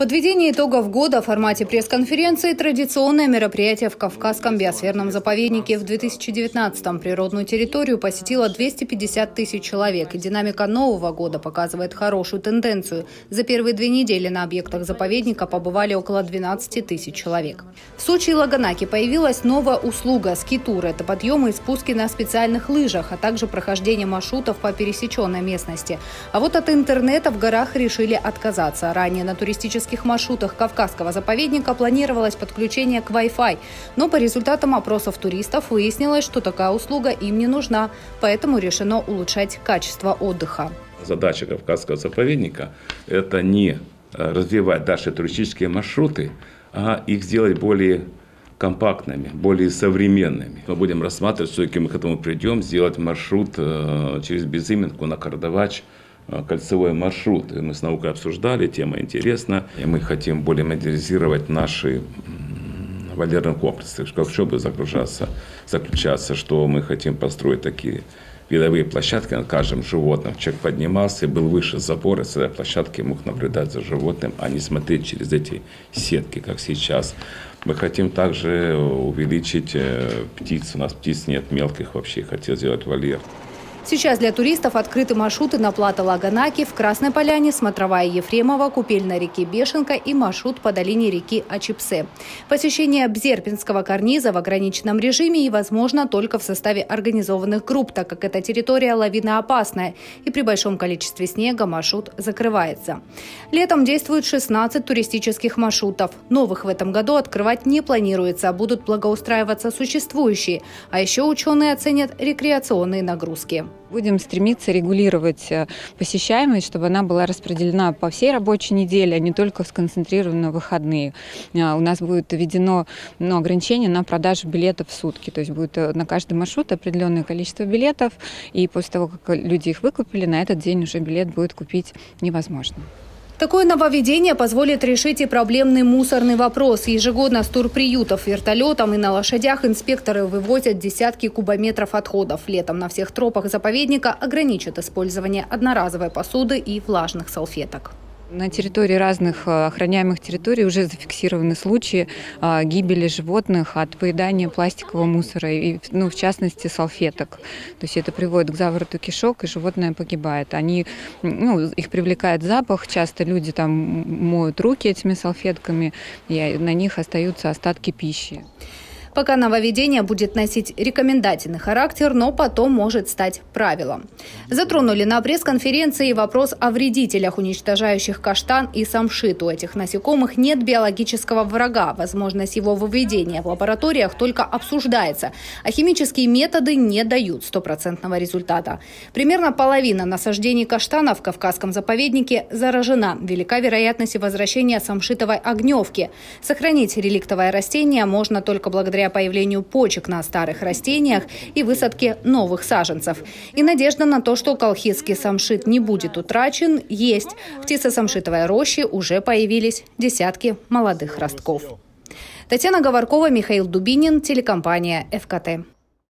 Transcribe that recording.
Подведение итогов года в формате пресс-конференции – традиционное мероприятие в Кавказском биосферном заповеднике. В 2019-м природную территорию посетило 250 тысяч человек, и динамика нового года показывает хорошую тенденцию. За первые две недели на объектах заповедника побывали около 12 тысяч человек. В Сочи и Лаганаке появилась новая услуга – скитур. Это подъемы и спуски на специальных лыжах, а также прохождение маршрутов по пересеченной местности. А вот от интернета в горах решили отказаться. Ранее на туристических туристических маршрутах Кавказского заповедника планировалось подключение к Wi-Fi, но по результатам опросов туристов выяснилось, что такая услуга им не нужна, поэтому решено улучшать качество отдыха. Задача Кавказского заповедника – это не э, развивать дальше туристические маршруты, а их сделать более компактными, более современными. Мы будем рассматривать, все-таки мы к этому придем, сделать маршрут э, через Безыменку на Кардавач – кольцевой маршрут. И мы с наукой обсуждали, тема интересна. И мы хотим более модернизировать наши вольерные комплексы. В чем бы загружаться, заключаться, что мы хотим построить такие видовые площадки над каждым животным. Человек поднимался и был выше забора, с этой площадки мог наблюдать за животным, а не смотреть через эти сетки, как сейчас. Мы хотим также увеличить э, птиц. У нас птиц нет мелких вообще. Хотел сделать вольер. Сейчас для туристов открыты маршруты на плато Лаганаки, в Красной Поляне, Смотровая Ефремова, Купель на реке Бешенка и маршрут по долине реки Ачипсе. Посещение Бзерпинского карниза в ограниченном режиме и возможно только в составе организованных групп, так как эта территория лавиноопасная и при большом количестве снега маршрут закрывается. Летом действует 16 туристических маршрутов. Новых в этом году открывать не планируется, будут благоустраиваться существующие. А еще ученые оценят рекреационные нагрузки. Будем стремиться регулировать э, посещаемость, чтобы она была распределена по всей рабочей неделе, а не только сконцентрирована на выходные. А, у нас будет введено ну, ограничение на продажу билетов в сутки. То есть будет э, на каждый маршрут определенное количество билетов, и после того, как люди их выкупили, на этот день уже билет будет купить невозможно. Такое нововведение позволит решить и проблемный мусорный вопрос. Ежегодно с турприютов вертолетом и на лошадях инспекторы вывозят десятки кубометров отходов. Летом на всех тропах заповедника ограничат использование одноразовой посуды и влажных салфеток. На территории разных э, охраняемых территорий уже зафиксированы случаи э, гибели животных от поедания пластикового мусора, и, ну, в частности, салфеток. То есть это приводит к завороту кишок, и животное погибает. Они, ну, их привлекает запах, часто люди там моют руки этими салфетками, и на них остаются остатки пищи. Пока нововведение будет носить рекомендательный характер, но потом может стать правилом. Затронули на пресс-конференции вопрос о вредителях, уничтожающих каштан и самшит. У этих насекомых нет биологического врага. Возможность его выведения в лабораториях только обсуждается, а химические методы не дают стопроцентного результата. Примерно половина насаждений каштана в Кавказском заповеднике заражена. Велика вероятность возвращения самшитовой огневки. Сохранить реликтовое растение можно только благодаря благодаря появлению почек на старых растениях и высадке новых саженцев. И надежда на то, что колхидский самшит не будет утрачен, есть. В птицесамшитовой роще уже появились десятки молодых ростков. Татьяна Говоркова, Михаил Дубинин, телекомпания «ФКТ».